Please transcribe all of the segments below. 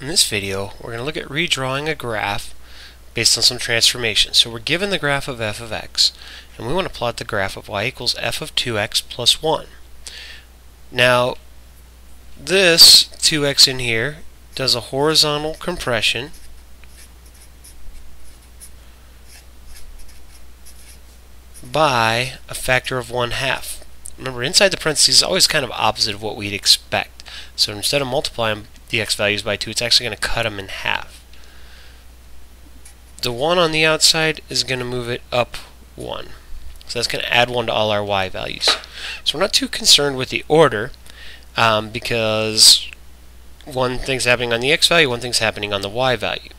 In this video, we're going to look at redrawing a graph based on some transformations. So we're given the graph of f of x, and we want to plot the graph of y equals f of 2x plus 1. Now, this 2x in here does a horizontal compression by a factor of 1 half. Remember, inside the parentheses is always kind of opposite of what we'd expect. So instead of multiplying the x values by 2, it's actually going to cut them in half. The 1 on the outside is going to move it up 1. So that's going to add 1 to all our y values. So we're not too concerned with the order um, because one thing's happening on the x value, one thing's happening on the y value.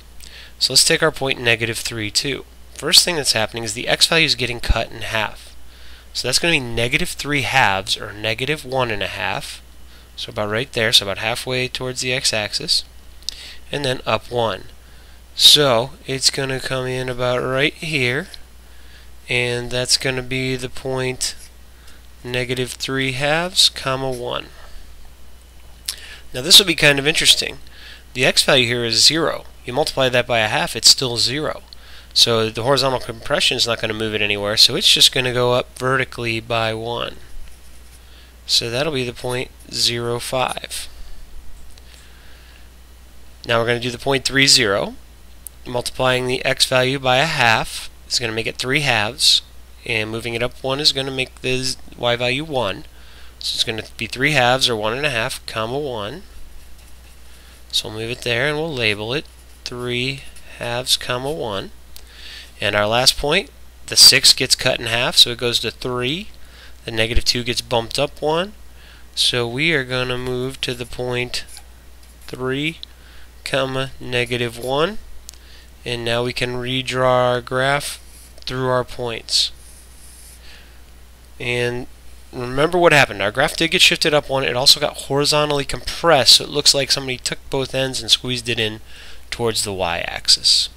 So let's take our point negative 3, 2. First thing that's happening is the x value is getting cut in half. So that's going to be negative 3 halves, or negative 1 and a half. So about right there, so about halfway towards the x-axis. And then up 1. So it's going to come in about right here. And that's going to be the point negative 3 halves, comma 1. Now this will be kind of interesting. The x value here is 0. You multiply that by a half, it's still 0. So the horizontal compression is not going to move it anywhere, so it's just going to go up vertically by 1. So that'll be the point 0, 0.05. Now we're going to do the point 3, 0. Multiplying the x value by a half is going to make it 3 halves, and moving it up 1 is going to make the y value 1. So it's going to be 3 halves, or 1 and a half, comma 1. So we'll move it there, and we'll label it 3 halves, comma 1. And our last point, the 6 gets cut in half, so it goes to 3. The negative 2 gets bumped up 1. So we are going to move to the point 3, comma, negative 1. And now we can redraw our graph through our points. And remember what happened. Our graph did get shifted up one. It also got horizontally compressed, so it looks like somebody took both ends and squeezed it in towards the y-axis.